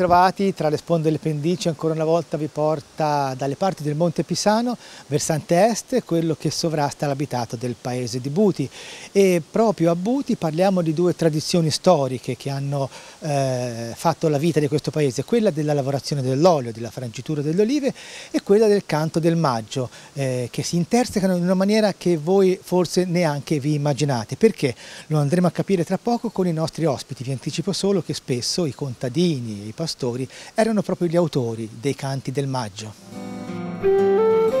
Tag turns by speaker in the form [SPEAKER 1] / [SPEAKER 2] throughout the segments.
[SPEAKER 1] Ritrovati tra le sponde delle pendici, ancora una volta vi porta dalle parti del Monte Pisano, versante est, quello che sovrasta l'abitato del paese di Buti e proprio a Buti parliamo di due tradizioni storiche che hanno eh, fatto la vita di questo paese, quella della lavorazione dell'olio, della frangitura delle olive e quella del canto del maggio, eh, che si intersecano in una maniera che voi forse neanche vi immaginate. Perché? Lo andremo a capire tra poco con i nostri ospiti, vi anticipo solo che spesso i contadini, e i pastori erano proprio gli autori dei canti del maggio.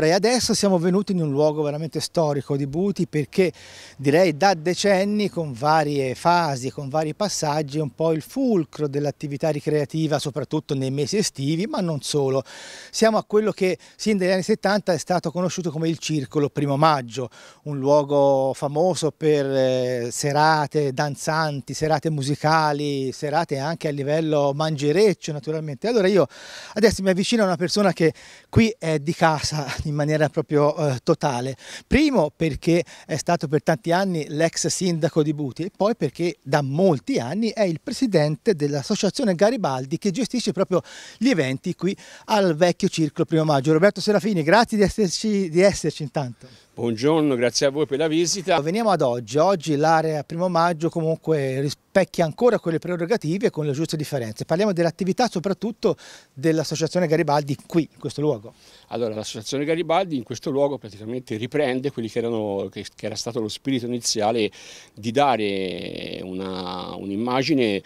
[SPEAKER 1] Allora, e adesso siamo venuti in un luogo veramente storico di Buti perché direi da decenni con varie fasi, con vari passaggi, un po' il fulcro dell'attività ricreativa, soprattutto nei mesi estivi, ma non solo. Siamo a quello che sin dagli anni 70 è stato conosciuto come il Circolo Primo Maggio, un luogo famoso per eh, serate danzanti, serate musicali, serate anche a livello mangereccio naturalmente. Allora io adesso mi avvicino a una persona che qui è di casa in maniera proprio eh, totale. Primo perché è stato per tanti anni l'ex sindaco di Buti e poi perché da molti anni è il presidente dell'associazione Garibaldi che gestisce proprio gli eventi qui al vecchio circolo primo maggio. Roberto Serafini, grazie di esserci, di esserci intanto.
[SPEAKER 2] Buongiorno, grazie a voi per la visita.
[SPEAKER 1] Veniamo ad oggi, oggi l'area primo maggio comunque rispecchia ancora quelle prerogative con le giuste differenze. Parliamo dell'attività soprattutto dell'Associazione Garibaldi qui, in questo luogo.
[SPEAKER 2] Allora, l'Associazione Garibaldi in questo luogo praticamente riprende quelli che, erano, che, che era stato lo spirito iniziale di dare un'immagine un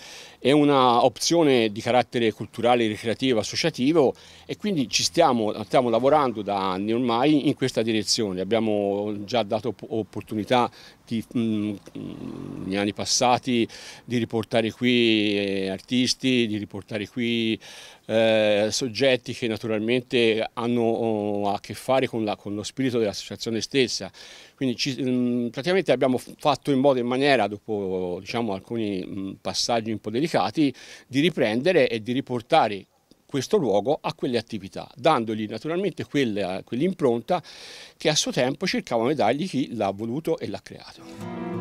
[SPEAKER 2] e una opzione di carattere culturale, ricreativo, associativo e quindi ci stiamo, stiamo lavorando da anni ormai in questa direzione. Abbiamo già dato opportunità negli anni passati di riportare qui eh, artisti, di riportare qui eh, soggetti che naturalmente hanno oh, a che fare con, la, con lo spirito dell'associazione stessa. Quindi ci, mm, praticamente abbiamo fatto in modo e maniera, dopo diciamo, alcuni mm, passaggi un po' delicati, di riprendere e di riportare questo luogo a quelle attività, dandogli naturalmente quell'impronta che a suo tempo cercavano di dargli chi l'ha voluto e l'ha creato.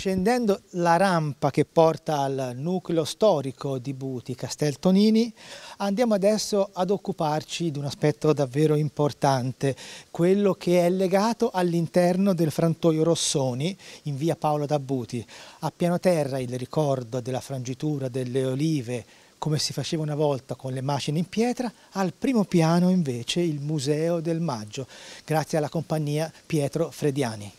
[SPEAKER 1] Scendendo la rampa che porta al nucleo storico di Buti, Casteltonini, andiamo adesso ad occuparci di un aspetto davvero importante, quello che è legato all'interno del frantoio Rossoni in via Paolo da Buti. A piano terra il ricordo della frangitura delle olive come si faceva una volta con le macine in pietra, al primo piano invece il Museo del Maggio, grazie alla compagnia Pietro Frediani.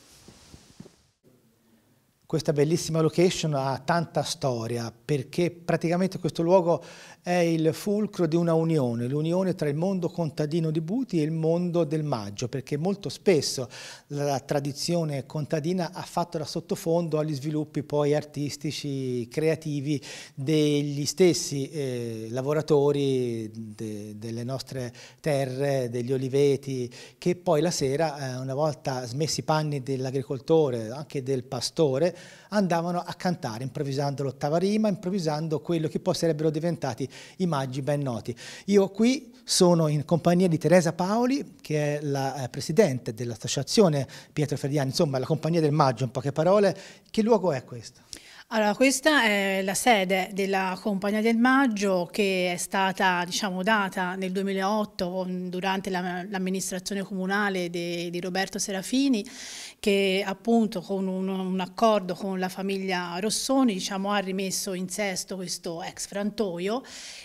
[SPEAKER 1] Questa bellissima location ha tanta storia perché praticamente questo luogo è il fulcro di una unione, l'unione tra il mondo contadino di Buti e il mondo del Maggio, perché molto spesso la tradizione contadina ha fatto da sottofondo agli sviluppi poi artistici, creativi degli stessi eh, lavoratori de, delle nostre terre, degli oliveti, che poi la sera, eh, una volta smessi i panni dell'agricoltore, anche del pastore, andavano a cantare, improvvisando l'ottava rima, improvvisando quello che poi sarebbero diventati i maggi ben noti. Io qui sono in compagnia di Teresa Paoli, che è la eh, presidente dell'associazione Pietro Ferdiani, insomma la compagnia del maggio, in poche parole. Che luogo è questo?
[SPEAKER 3] Allora, questa è la sede della Compagnia del Maggio che è stata diciamo, data nel 2008 durante l'amministrazione comunale di Roberto Serafini che appunto con un, un, accordo con la famiglia Rossoni diciamo, ha rimesso in sesto questo ex frantoio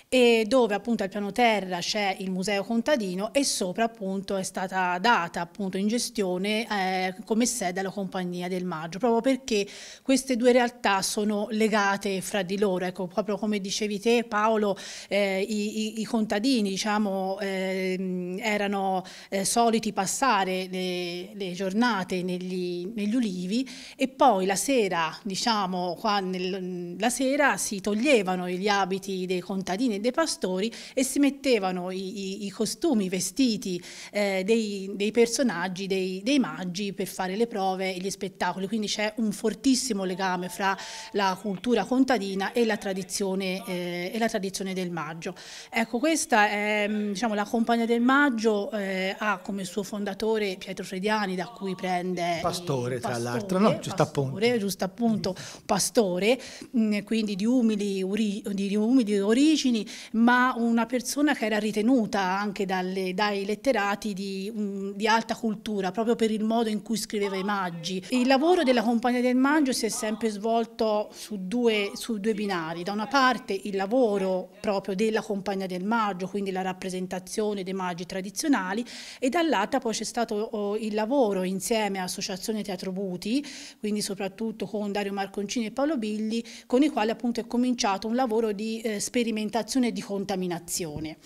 [SPEAKER 3] e dove appunto al piano terra c'è il museo contadino e sopra appunto è stata data appunto in gestione eh, come sede alla Compagnia del Maggio proprio perché queste due realtà sono sono legate fra di loro. Ecco, proprio come dicevi te Paolo, eh, i, i, i, contadini diciamo, eh, erano eh, soliti passare le, le giornate negli, negli, ulivi e poi la sera, diciamo, nel, la sera si toglievano gli abiti dei contadini e dei pastori e si mettevano i, i costumi, i vestiti eh, dei, dei, personaggi, dei, dei maggi per fare le prove e gli spettacoli. Quindi c'è un fortissimo legame fra la cultura contadina e la tradizione, eh, e la tradizione del maggio. Ecco, questa è mm, diciamo, la Compagnia del Maggio, eh, ha come suo fondatore Pietro Frediani, da cui prende...
[SPEAKER 1] Pastore, tra l'altro, no? Giusto appunto.
[SPEAKER 3] Giusto appunto, pastore, mh, mm, quindi di umili, uri, di umili, origini, ma una persona che era ritenuta anche dalle, dai letterati di, um, di alta cultura, proprio per il modo in cui scriveva i maggi. Il lavoro della Compagnia del Maggio si è sempre svolto su due, su due binari. Da una parte il lavoro proprio della Compagnia del Maggio, quindi la rappresentazione dei maggi tradizionali, e dall'altra poi c'è stato oh, il lavoro insieme all'Associazione Teatro Buti, quindi soprattutto con Dario Marconcini e Paolo Billi, con i quali appunto è cominciato un lavoro di eh, sperimentazione e di contaminazione.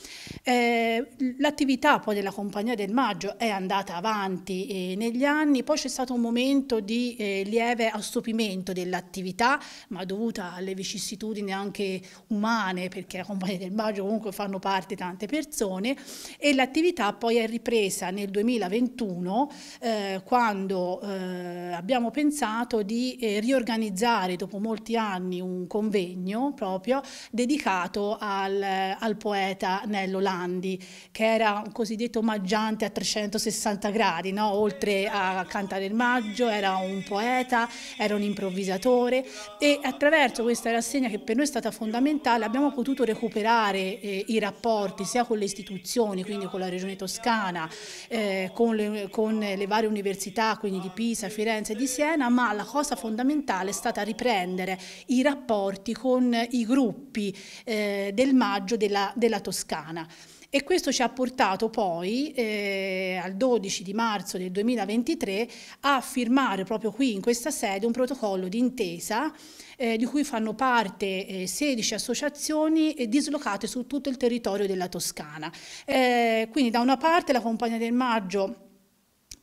[SPEAKER 3] Eh, L'attività poi della Compagnia del Maggio è andata avanti eh, negli anni, poi c'è stato un momento di eh, lieve assopimento dell'attività ma dovuta alle vicissitudini anche umane, perché la Compagnia del Maggio comunque fanno parte tante persone, e l'attività poi è ripresa nel 2021 eh, quando eh, abbiamo pensato di eh, riorganizzare dopo molti anni un convegno proprio dedicato al, al poeta Nello Landi, che era un cosiddetto omaggiante a 360 gradi, no? oltre a cantare il maggio, era un poeta, era un improvvisatore e attraverso questa rassegna che per noi è stata fondamentale abbiamo potuto recuperare eh, i rapporti sia con le istituzioni, quindi con la Regione Toscana, eh, con, le, con, le, varie università, quindi di Pisa, Firenze e di Siena, ma la cosa fondamentale è stata riprendere i rapporti con i gruppi eh, del maggio della, della Toscana. E questo ci ha portato poi eh, al 12 di marzo del 2023 a firmare proprio qui in questa sede un protocollo d'intesa eh, di cui fanno parte eh, 16 associazioni eh, dislocate su tutto il territorio della Toscana. Eh, quindi da una parte la Compagnia del Maggio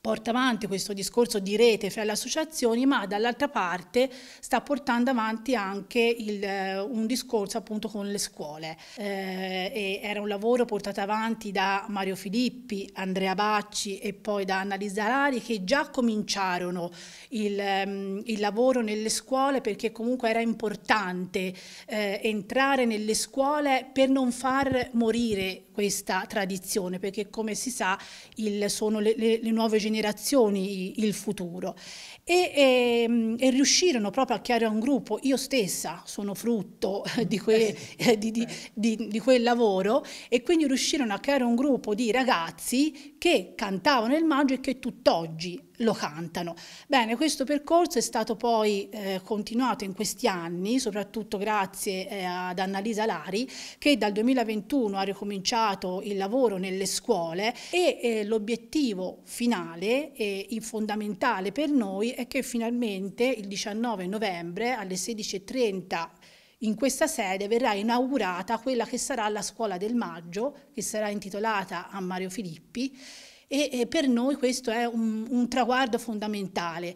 [SPEAKER 3] porta avanti questo discorso di rete fra le associazioni, ma dall'altra parte sta portando avanti anche il, eh, un discorso appunto con le scuole. Eh, era un lavoro portato avanti da Mario Filippi, Andrea Bacci e poi da Annalisa Rari che già cominciarono il, um, il lavoro nelle scuole perché comunque era importante eh, entrare nelle scuole per non far morire questa tradizione, perché come si sa il, sono le, le, le nuove generazioni generazioni il futuro. E, e, ehm, e, riuscirono proprio a creare un gruppo, io stessa sono frutto di, que, di, di, di, quel lavoro e quindi riuscirono a creare un gruppo di ragazzi che cantavano il maggio e che tutt'oggi lo cantano. Bene, questo percorso è stato poi eh, continuato in questi anni, soprattutto grazie eh, ad Annalisa Lari, che dal 2021 ha ricominciato il lavoro nelle scuole e eh, l'obiettivo finale e fondamentale per noi è che finalmente il 19 novembre alle 16.30 in questa sede verrà inaugurata quella che sarà la scuola del maggio, che sarà intitolata a Mario Filippi e, e per noi questo è un, un traguardo fondamentale.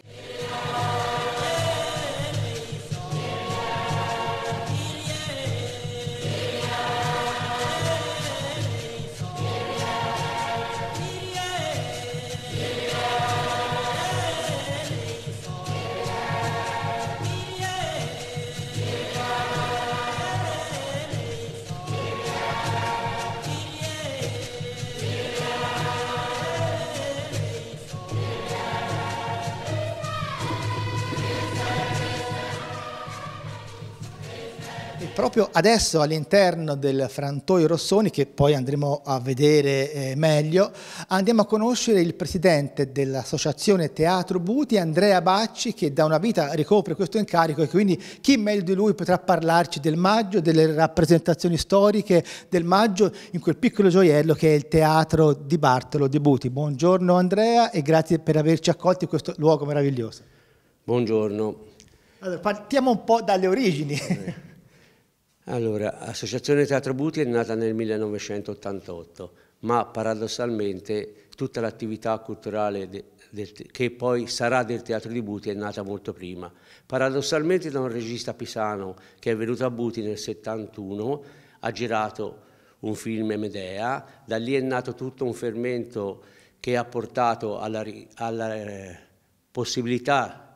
[SPEAKER 1] Proprio adesso all'interno del frantoio Rossoni, che poi andremo a vedere eh, meglio, andiamo a conoscere il presidente dell'associazione Teatro Buti, Andrea Bacci, che da una vita ricopre questo incarico e quindi chi meglio di lui potrà parlarci del maggio, delle rappresentazioni storiche del maggio in quel piccolo gioiello che è il Teatro di Bartolo di Buti. Buongiorno Andrea e grazie per averci accolti in questo luogo meraviglioso.
[SPEAKER 4] Buongiorno.
[SPEAKER 1] Allora, partiamo un po' dalle origini.
[SPEAKER 4] Allora, Associazione Teatro Buti è nata nel 1988, ma paradossalmente tutta l'attività culturale de, del, che poi sarà del Teatro di Buti è nata molto prima. Paradossalmente da un regista pisano che è venuto a Buti nel 71, ha girato un film Medea, da lì è nato tutto un fermento che ha portato alla, alla eh, possibilità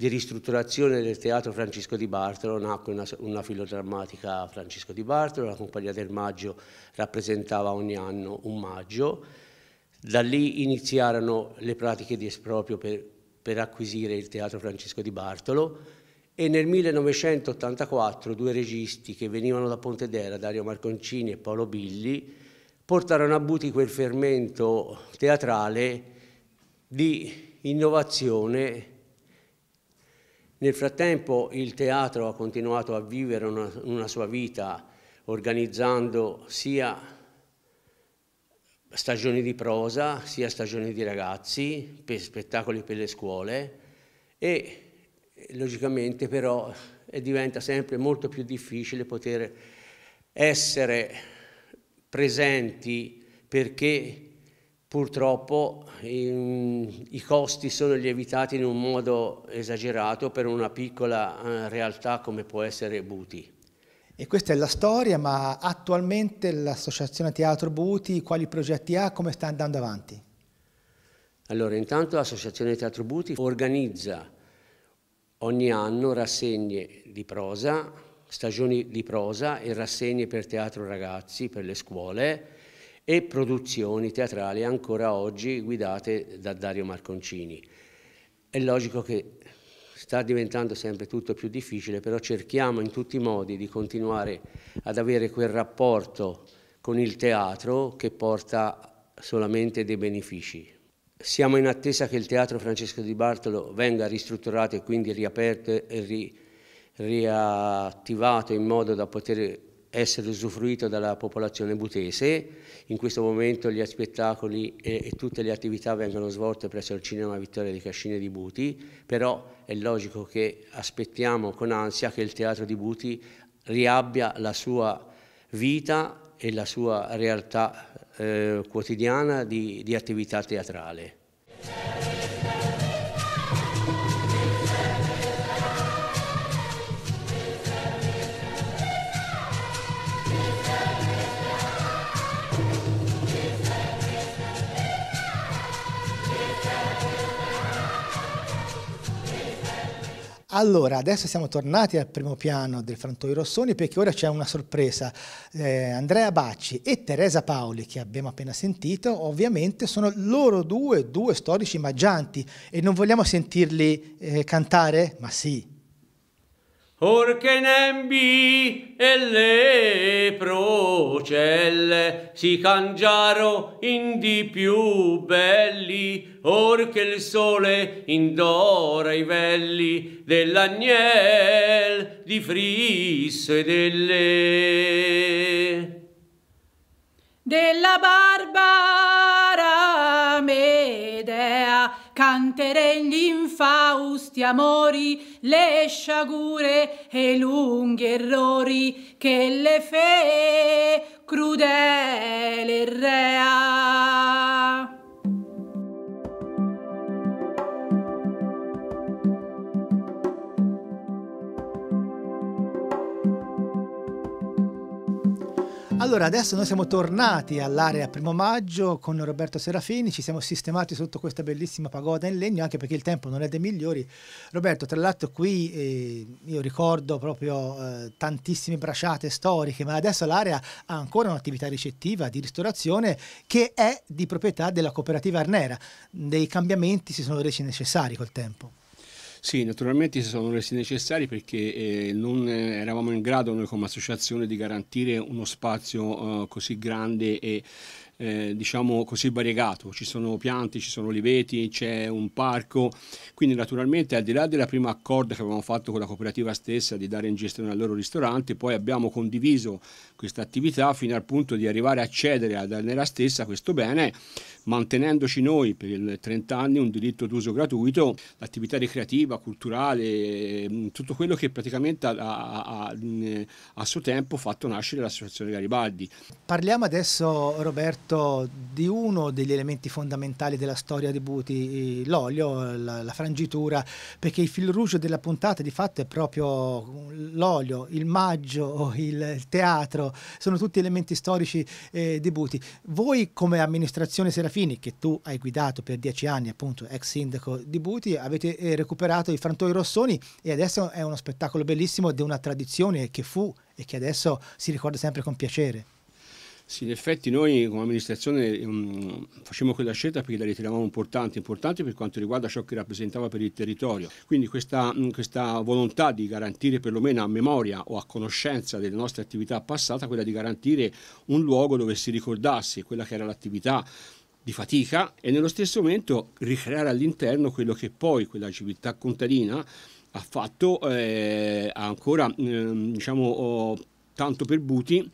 [SPEAKER 4] di ristrutturazione del teatro Francesco di Bartolo, nacque una, una filodrammatica Francesco di Bartolo, la Compagnia del Maggio rappresentava ogni anno un maggio, da lì iniziarono le pratiche di esproprio per, per acquisire il teatro Francesco di Bartolo e nel 1984 due registi che venivano da Pontedera, Dario Marconcini e Paolo Billi, portarono a Buti quel fermento teatrale di innovazione nel frattempo il teatro ha continuato a vivere una, una sua vita organizzando sia stagioni di prosa, sia stagioni di ragazzi, per spettacoli per le scuole e logicamente però diventa sempre molto più difficile poter essere presenti perché Purtroppo i, i costi sono lievitati in un modo esagerato per una piccola eh, realtà come può essere Buti.
[SPEAKER 1] E questa è la storia, ma attualmente l'Associazione Teatro Buti quali progetti ha, come sta andando avanti?
[SPEAKER 4] Allora, intanto l'Associazione Teatro Buti organizza ogni anno rassegne di prosa, stagioni di prosa e rassegne per teatro ragazzi, per le scuole, e produzioni teatrali ancora oggi guidate da Dario Marconcini. È logico che sta diventando sempre tutto più difficile, però cerchiamo in tutti i modi di continuare ad avere quel rapporto con il teatro che porta solamente dei benefici. Siamo in attesa che il Teatro Francesco di Bartolo venga ristrutturato e quindi riaperto e ri, riattivato in modo da poter essere usufruito dalla popolazione butese. In questo momento gli spettacoli e, e, tutte le attività vengono svolte presso il Cinema Vittoria di Cascine di Buti, però è logico che aspettiamo con ansia che il Teatro di Buti riabbia la sua vita e la sua realtà eh, quotidiana di, di attività teatrale.
[SPEAKER 1] Allora, adesso siamo tornati al primo piano del Frantoio Rossoni perché ora c'è una sorpresa. Eh, Andrea Bacci e Teresa Paoli, che abbiamo appena sentito, ovviamente sono loro due, due storici maggianti e non vogliamo sentirli eh, cantare? Ma sì,
[SPEAKER 5] Orche nembi e le procelle si cangiaro in di più belli, orche il sole indora i velli dell'agnel di frisso e delle
[SPEAKER 3] della barbara cantere gli infausti amori, le sciagure e i lunghi errori che le fe crudele rea.
[SPEAKER 1] Allora, adesso noi siamo tornati all'area primo maggio con Roberto Serafini, ci siamo sistemati sotto questa bellissima pagoda in legno, anche perché il tempo non è dei migliori. Roberto, tra l'altro qui eh, io ricordo proprio eh, tantissime bracciate storiche, ma adesso l'area ha ancora un'attività ricettiva di ristorazione che è di proprietà della cooperativa Arnera. Dei cambiamenti si sono resi necessari col tempo.
[SPEAKER 2] Sì, naturalmente si sono resi necessari perché eh, non eravamo in grado noi come associazione di garantire uno spazio eh, così grande e eh, diciamo così variegato, ci sono pianti, ci sono oliveti, c'è un parco, quindi naturalmente al di là della prima accordo che avevamo fatto con la cooperativa stessa di dare in gestione al loro ristorante, poi abbiamo condiviso questa attività fino al punto di arrivare a cedere nella stessa questo bene, mantenendoci noi per 30 anni un diritto d'uso gratuito, l'attività ricreativa, culturale, mm, tutto quello che praticamente ha, ha, a suo tempo fatto nascere l'associazione Garibaldi.
[SPEAKER 1] Parliamo adesso Roberto di uno degli elementi fondamentali della storia di Buti, l'olio, la, la, frangitura, perché il fil rouge della puntata di fatto è proprio l'olio, il maggio, il, il, sono tutti elementi storici eh, di Buti. Voi come amministrazione Serafini, che tu hai guidato per dieci anni, appunto ex sindaco di Buti, avete eh, recuperato i frantoi rossoni e adesso è uno spettacolo bellissimo di una tradizione che fu e che adesso si ricorda sempre con piacere.
[SPEAKER 2] Sì, in effetti noi come amministrazione um, facciamo quella scelta perché la ritenevamo importante, importante per quanto riguarda ciò che rappresentava per il territorio. Quindi questa, um, questa, volontà di garantire perlomeno a memoria o a conoscenza delle nostre attività passate, quella di garantire un luogo dove si ricordasse quella che era l'attività di fatica e nello stesso momento ricreare all'interno quello che poi quella civiltà contadina ha fatto eh, ancora eh, diciamo oh, tanto per Buti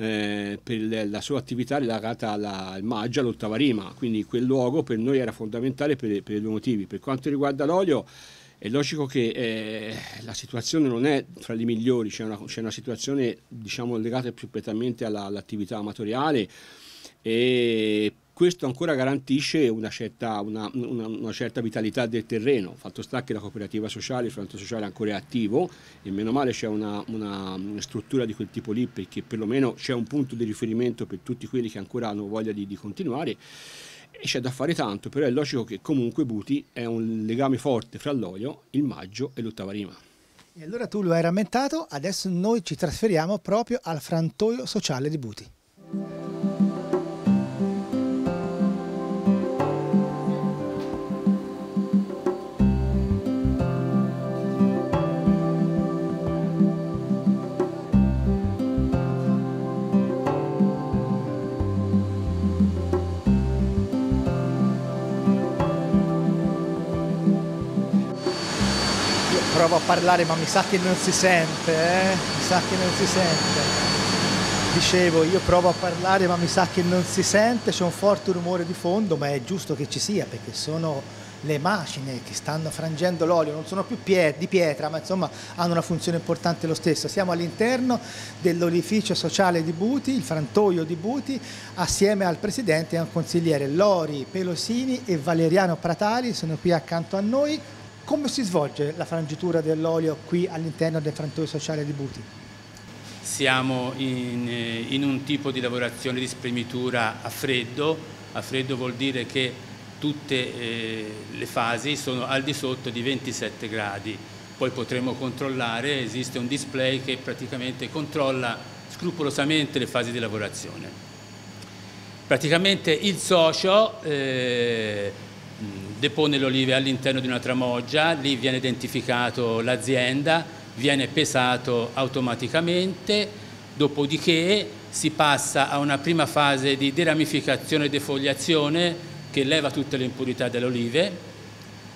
[SPEAKER 2] eh, per la sua attività legata alla, al maggio, all'ottava rima, quindi quel luogo per noi era fondamentale per, per due motivi. Per quanto riguarda l'olio, è logico che eh, la situazione non è tra le migliori, c'è una, una situazione diciamo, legata più prettamente alla, all'attività amatoriale. E questo ancora garantisce una certa, una, una, una certa, vitalità del terreno. Fatto sta che la cooperativa sociale, il fronte sociale ancora è attivo e meno male c'è una, struttura di quel tipo lì perché perlomeno c'è un punto di riferimento per tutti quelli che ancora hanno voglia di, di continuare e c'è da fare tanto, però è logico che comunque Buti è un legame forte fra l'olio, il maggio e l'ottava rima.
[SPEAKER 1] E allora tu lo hai rammentato, adesso noi ci trasferiamo proprio al frantoio sociale di Buti. Provo a parlare ma mi sa che non si sente, eh? mi sa che non si sente. Dicevo, io provo a parlare ma mi sa che non si sente, c'è un forte rumore di fondo, ma è giusto che ci sia perché sono le macine che stanno frangendo l'olio, non sono più pie di pietra, ma insomma hanno una funzione importante lo stesso. Siamo all'interno dell'olificio sociale di Buti, il frantoio di Buti, assieme al presidente e al consigliere Lori Pelosini e Valeriano Pratali, sono qui accanto a noi. Come si svolge la frangitura dell'olio qui all'interno del frantoio sociale di Buti?
[SPEAKER 6] Siamo in, eh, in, un tipo di lavorazione di spremitura a freddo, a freddo vuol dire che tutte eh, le fasi sono al di sotto di 27 gradi, poi potremo controllare, esiste un display che praticamente controlla scrupolosamente le fasi di lavorazione. Praticamente il socio eh, depone le olive all'interno di una tramoggia, lì viene identificato l'azienda, viene pesato automaticamente, dopodiché si passa a una prima fase di deramificazione e defoliazione che leva tutte le impurità delle olive,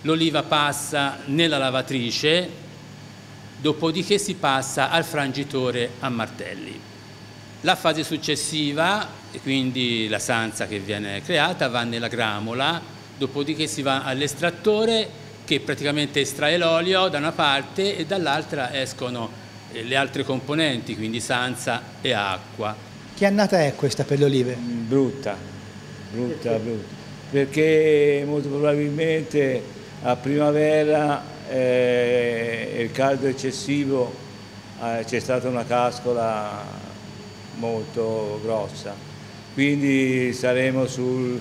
[SPEAKER 6] l'oliva passa nella lavatrice, dopodiché si passa al frangitore a martelli. La fase successiva, quindi la sanza che viene creata, va nella gramola, dopodiché si va all'estrattore che praticamente estrae l'olio da una parte e dall'altra escono eh, le altre componenti, quindi sanza e acqua.
[SPEAKER 1] Che annata è questa per le olive?
[SPEAKER 7] Mm, brutta, brutta, perché? brutta, perché molto probabilmente a primavera eh, il caldo eccessivo eh, c'è stata una cascola molto grossa, quindi saremo sul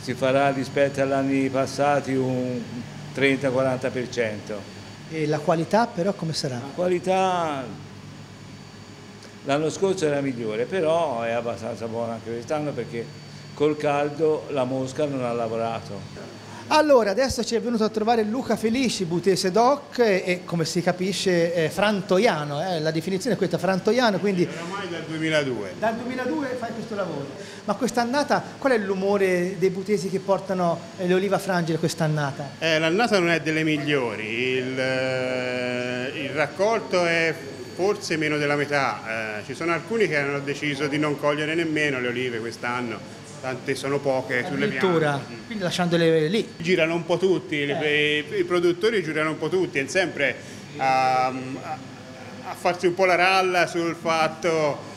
[SPEAKER 7] si farà rispetto agli anni passati un 30-40%.
[SPEAKER 1] E la qualità però come sarà?
[SPEAKER 7] La qualità l'anno scorso era migliore, però è abbastanza buona anche quest'anno perché col caldo la mosca non ha lavorato.
[SPEAKER 1] Allora, adesso ci è venuto a trovare Luca Felici, Butese Doc e, e come si capisce eh, frantoiano, eh, la definizione è questa, frantoiano, quindi...
[SPEAKER 8] Oramai dal 2002.
[SPEAKER 1] Dal 2002 fai questo lavoro. Ma quest'annata qual è l'umore dei butesi che portano eh, le olive frangere quest'annata?
[SPEAKER 8] Eh, l'annata non è delle migliori, il, eh, il, raccolto è forse meno della metà, eh, ci sono alcuni che hanno deciso di non cogliere nemmeno le olive quest'anno tante sono poche sulle piante.
[SPEAKER 1] Quindi lasciandole lì.
[SPEAKER 8] Girano un po' tutti, eh. i, i, produttori girano un po' tutti, è sempre a, a, a farsi un po' la ralla sul fatto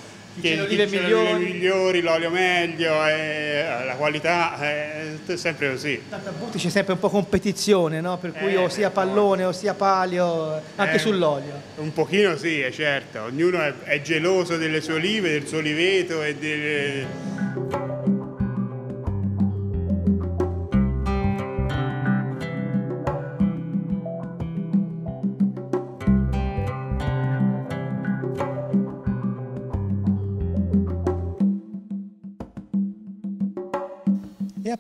[SPEAKER 8] che le olive migliori, migliori l'olio meglio, e la qualità è sempre così.
[SPEAKER 1] Tanto a Butti c'è sempre un po' competizione, no? per cui eh, o sia pallone o sia palio, anche eh, sull'olio.
[SPEAKER 8] Un pochino sì, è certo, ognuno è, è, geloso delle sue olive, del suo oliveto e delle...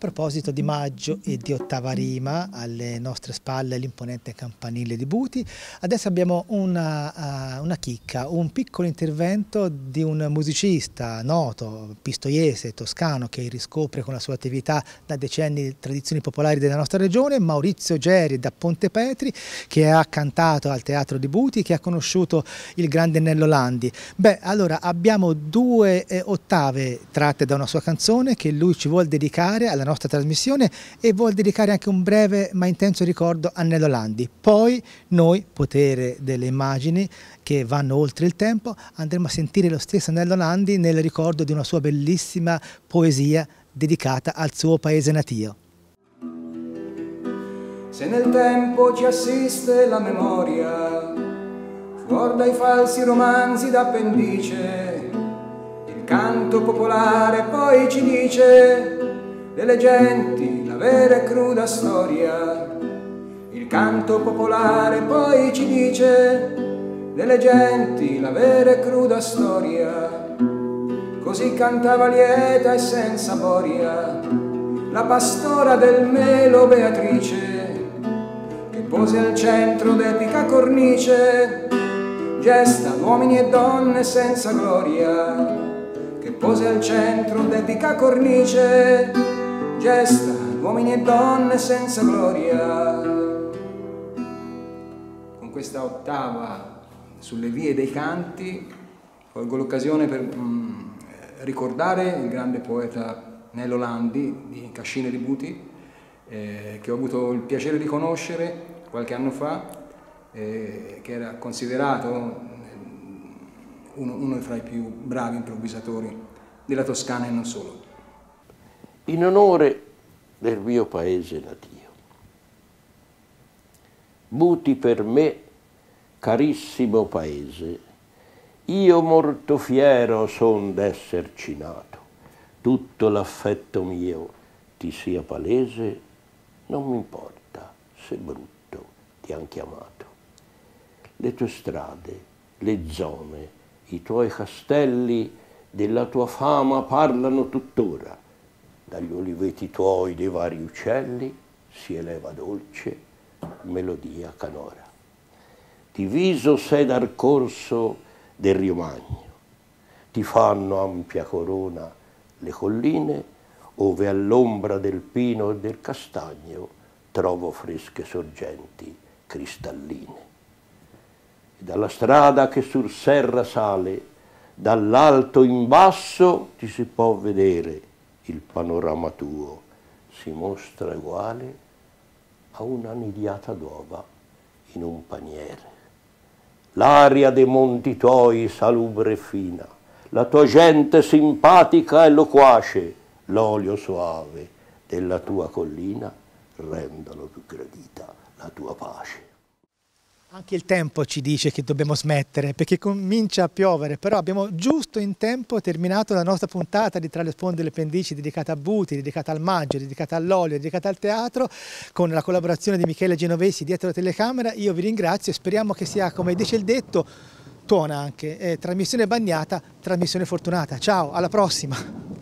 [SPEAKER 1] proposito di maggio e di ottava rima, alle nostre spalle l'imponente campanile di Buti, adesso abbiamo una, uh, una, chicca, un piccolo intervento di un musicista noto, pistoiese, toscano, che riscopre con la sua attività da decenni tradizioni popolari della nostra regione, Maurizio Geri da Ponte Petri, che ha cantato al Teatro di Buti, che ha conosciuto il grande Nello Landi. Beh, allora abbiamo due eh, ottave tratte da una sua canzone che lui ci vuole dedicare alla della nostra trasmissione e vuol dedicare anche un breve ma intenso ricordo a Nello Landi. Poi noi, potere delle immagini che vanno oltre il tempo, andremo a sentire lo stesso Nello Landi nel ricordo di una sua bellissima poesia dedicata al suo paese natio.
[SPEAKER 9] Se nel tempo ci assiste la memoria, fuori dai falsi romanzi d'appendice, il canto popolare poi ci dice delle genti la vera e cruda storia. Il canto popolare poi ci dice delle genti la vera e cruda storia. Così cantava lieta e senza boria la pastora del melo Beatrice che pose al centro d'epica cornice gesta d'uomini e donne senza gloria che pose al centro d'epica cornice gesta, uomini e donne senza gloria. Con questa ottava sulle vie dei canti colgo l'occasione per mm, ricordare il grande poeta Nello Landi di Cascine di Buti, eh, che ho avuto il piacere di conoscere qualche anno fa, eh, che era considerato mm, uno, uno fra i più bravi improvvisatori della Toscana e non solo
[SPEAKER 10] in onore del mio paese natio. Buti per me, carissimo paese, io molto fiero son d'esserci nato, tutto l'affetto mio ti sia palese, non mi importa se brutto ti han chiamato. Le tue strade, le zone, i tuoi castelli della tua fama parlano tuttora dagli oliveti tuoi dei vari uccelli si eleva dolce melodia canora. Diviso sei dal corso del Rio Magno, ti fanno ampia corona le colline, ove all'ombra del pino e del castagno trovo fresche sorgenti cristalline. E dalla strada che sul serra sale, dall'alto in basso ti si può vedere il panorama tuo si mostra uguale a una nidiata d'uova in un paniere. L'aria dei monti tuoi salubre e fina, la tua gente simpatica e loquace, l'olio soave della tua collina rendono più gradita la tua pace.
[SPEAKER 1] Anche il tempo ci dice che dobbiamo smettere perché comincia a piovere, però abbiamo giusto in tempo terminato la nostra puntata di Tra le sponde e le pendici dedicata a Buti, dedicata al maggio, dedicata all'olio, dedicata al teatro con la collaborazione di Michele Genovesi dietro la telecamera. Io vi ringrazio e speriamo che sia, come dice il detto, tuona anche, eh, trasmissione bagnata, trasmissione fortunata. Ciao, alla prossima!